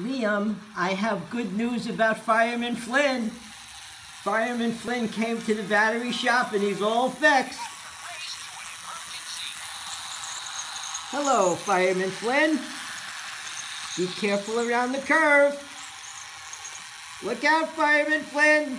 Liam, um, I have good news about Fireman Flynn. Fireman Flynn came to the battery shop and he's all fixed. Hello, Fireman Flynn. Be careful around the curve. Look out, Fireman Flynn.